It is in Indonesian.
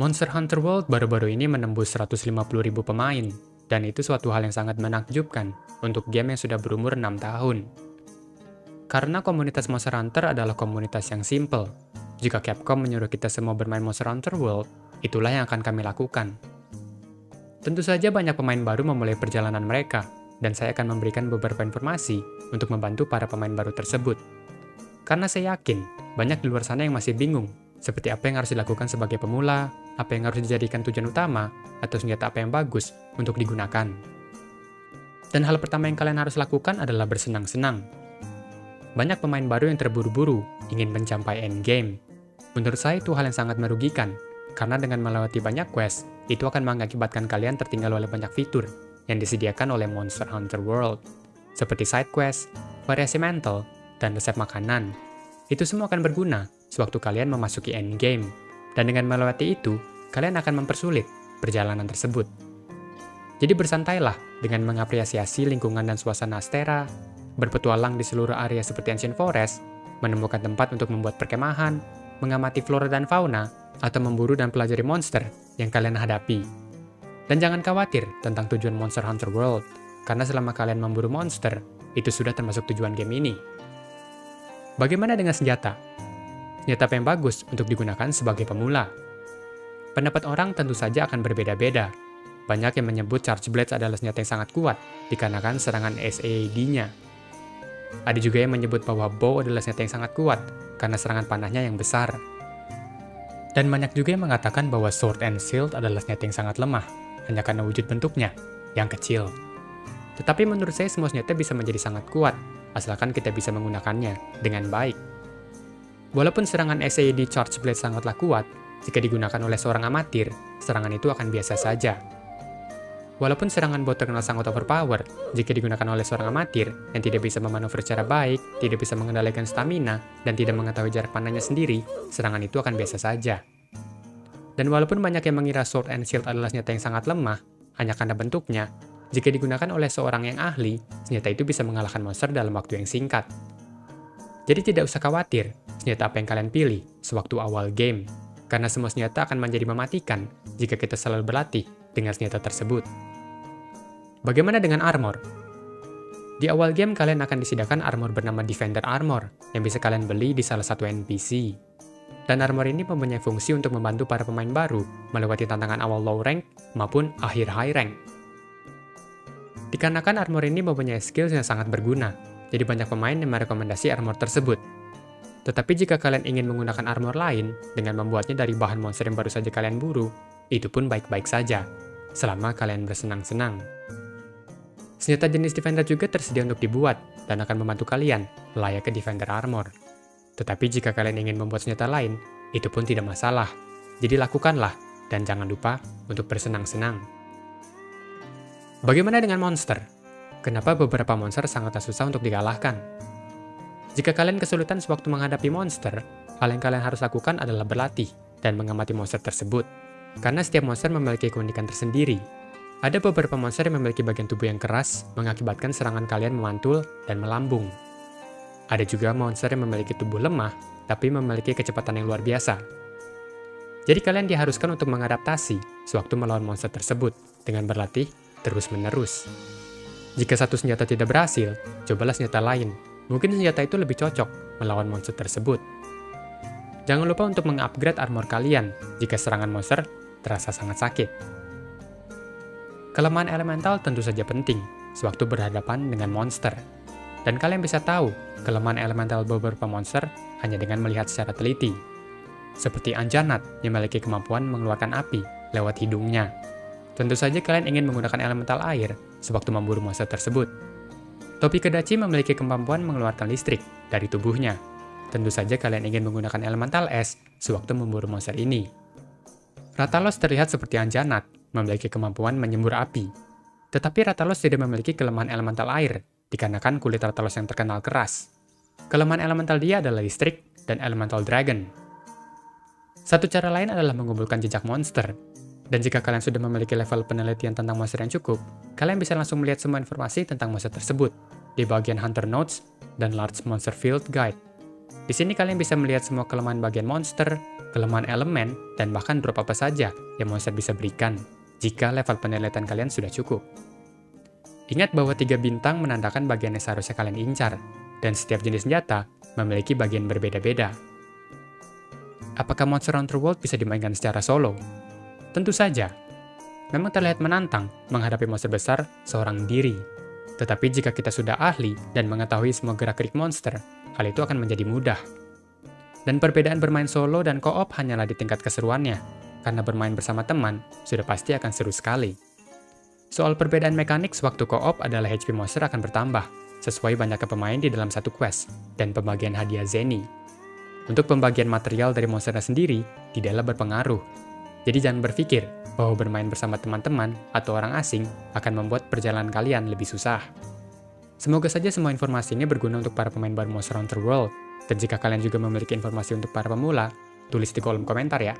Monster Hunter World baru-baru ini menembus 150.000 pemain, dan itu suatu hal yang sangat menakjubkan untuk game yang sudah berumur 6 tahun. Karena komunitas Monster Hunter adalah komunitas yang simple. Jika Capcom menyuruh kita semua bermain Monster Hunter World, itulah yang akan kami lakukan. Tentu saja banyak pemain baru memulai perjalanan mereka, dan saya akan memberikan beberapa informasi untuk membantu para pemain baru tersebut. Karena saya yakin, banyak di luar sana yang masih bingung seperti apa yang harus dilakukan sebagai pemula, apa yang harus dijadikan tujuan utama, atau senjata apa yang bagus untuk digunakan. Dan hal pertama yang kalian harus lakukan adalah bersenang-senang. Banyak pemain baru yang terburu-buru ingin mencapai endgame. Menurut saya itu hal yang sangat merugikan, karena dengan melewati banyak quest, itu akan mengakibatkan kalian tertinggal oleh banyak fitur yang disediakan oleh Monster Hunter World, seperti side quest, variasi mental, dan resep makanan. Itu semua akan berguna sewaktu kalian memasuki endgame, dan dengan melewati itu, kalian akan mempersulit perjalanan tersebut. Jadi bersantailah dengan mengapresiasi lingkungan dan suasana Astera, berpetualang di seluruh area seperti Ancient Forest, menemukan tempat untuk membuat perkemahan, mengamati flora dan fauna, atau memburu dan pelajari monster yang kalian hadapi. Dan jangan khawatir tentang tujuan Monster Hunter World, karena selama kalian memburu monster, itu sudah termasuk tujuan game ini. Bagaimana dengan senjata? senjata yang bagus untuk digunakan sebagai pemula. Pendapat orang tentu saja akan berbeda-beda. Banyak yang menyebut Charge Blades adalah senjata yang sangat kuat, dikarenakan serangan SAD-nya. Ada juga yang menyebut bahwa bow adalah senjata yang sangat kuat, karena serangan panahnya yang besar. Dan banyak juga yang mengatakan bahwa Sword and Shield adalah senjata yang sangat lemah, hanya karena wujud bentuknya, yang kecil. Tetapi menurut saya semua senjata bisa menjadi sangat kuat, asalkan kita bisa menggunakannya dengan baik. Walaupun serangan SAD Charge Blade sangatlah kuat, jika digunakan oleh seorang amatir, serangan itu akan biasa saja. Walaupun serangan bot terkenal sangat overpower, jika digunakan oleh seorang amatir yang tidak bisa memanuver secara baik, tidak bisa mengendalikan stamina, dan tidak mengetahui jarak panahnya sendiri, serangan itu akan biasa saja. Dan walaupun banyak yang mengira Sword and Shield adalah senjata yang sangat lemah, hanya karena bentuknya, jika digunakan oleh seorang yang ahli, senjata itu bisa mengalahkan monster dalam waktu yang singkat. Jadi tidak usah khawatir senjata apa yang kalian pilih sewaktu awal game, karena semua senjata akan menjadi mematikan jika kita selalu berlatih dengan senjata tersebut. Bagaimana dengan armor? Di awal game kalian akan disediakan armor bernama Defender Armor yang bisa kalian beli di salah satu NPC. Dan armor ini mempunyai fungsi untuk membantu para pemain baru melewati tantangan awal low rank maupun akhir high rank. Dikarenakan armor ini mempunyai skills yang sangat berguna, jadi banyak pemain yang merekomendasi armor tersebut. Tetapi jika kalian ingin menggunakan armor lain dengan membuatnya dari bahan monster yang baru saja kalian buru, itu pun baik-baik saja, selama kalian bersenang-senang. Senjata jenis Defender juga tersedia untuk dibuat dan akan membantu kalian layak ke Defender Armor. Tetapi jika kalian ingin membuat senjata lain, itu pun tidak masalah. Jadi lakukanlah dan jangan lupa untuk bersenang-senang. Bagaimana dengan monster? Kenapa beberapa monster sangat susah untuk dikalahkan? Jika kalian kesulitan sewaktu menghadapi monster, hal yang kalian harus lakukan adalah berlatih dan mengamati monster tersebut. Karena setiap monster memiliki keunikan tersendiri. Ada beberapa monster yang memiliki bagian tubuh yang keras, mengakibatkan serangan kalian memantul dan melambung. Ada juga monster yang memiliki tubuh lemah, tapi memiliki kecepatan yang luar biasa. Jadi kalian diharuskan untuk mengadaptasi sewaktu melawan monster tersebut dengan berlatih terus-menerus. Jika satu senjata tidak berhasil, cobalah senjata lain. Mungkin senjata itu lebih cocok melawan monster tersebut. Jangan lupa untuk mengupgrade armor kalian jika serangan monster terasa sangat sakit. Kelemahan elemental tentu saja penting sewaktu berhadapan dengan monster. Dan kalian bisa tahu kelemahan elemental beberapa monster hanya dengan melihat secara teliti. Seperti Anjanat yang memiliki kemampuan mengeluarkan api lewat hidungnya. Tentu saja kalian ingin menggunakan elemental air sewaktu memburu monster tersebut. Topi Kedaci memiliki kemampuan mengeluarkan listrik dari tubuhnya. Tentu saja kalian ingin menggunakan elemental es sewaktu memburu monster ini. Ratalos terlihat seperti Anjanat, memiliki kemampuan menyembur api. Tetapi Ratalos tidak memiliki kelemahan elemental air, dikarenakan kulit Ratalos yang terkenal keras. Kelemahan elemental dia adalah listrik dan elemental dragon. Satu cara lain adalah mengumpulkan jejak monster, dan jika kalian sudah memiliki level penelitian tentang monster yang cukup, kalian bisa langsung melihat semua informasi tentang monster tersebut di bagian Hunter Notes dan Large Monster Field Guide. Di sini kalian bisa melihat semua kelemahan bagian monster, kelemahan elemen, dan bahkan drop apa saja yang monster bisa berikan jika level penelitian kalian sudah cukup. Ingat bahwa tiga bintang menandakan bagian yang seharusnya kalian incar, dan setiap jenis senjata memiliki bagian berbeda-beda. Apakah Monster Hunter World bisa dimainkan secara solo? Tentu saja. Memang terlihat menantang menghadapi monster besar seorang diri. Tetapi jika kita sudah ahli dan mengetahui semua gerak-gerik monster, hal itu akan menjadi mudah. Dan perbedaan bermain solo dan co-op hanyalah di tingkat keseruannya, karena bermain bersama teman sudah pasti akan seru sekali. Soal perbedaan mekanik sewaktu co-op adalah HP monster akan bertambah, sesuai banyaknya pemain di dalam satu quest, dan pembagian hadiah Zeni. Untuk pembagian material dari monsternya sendiri, tidaklah berpengaruh. Jadi jangan berpikir bahwa bermain bersama teman-teman atau orang asing akan membuat perjalanan kalian lebih susah. Semoga saja semua informasi ini berguna untuk para pemain baru Monster Hunter World, dan jika kalian juga memiliki informasi untuk para pemula, tulis di kolom komentar ya.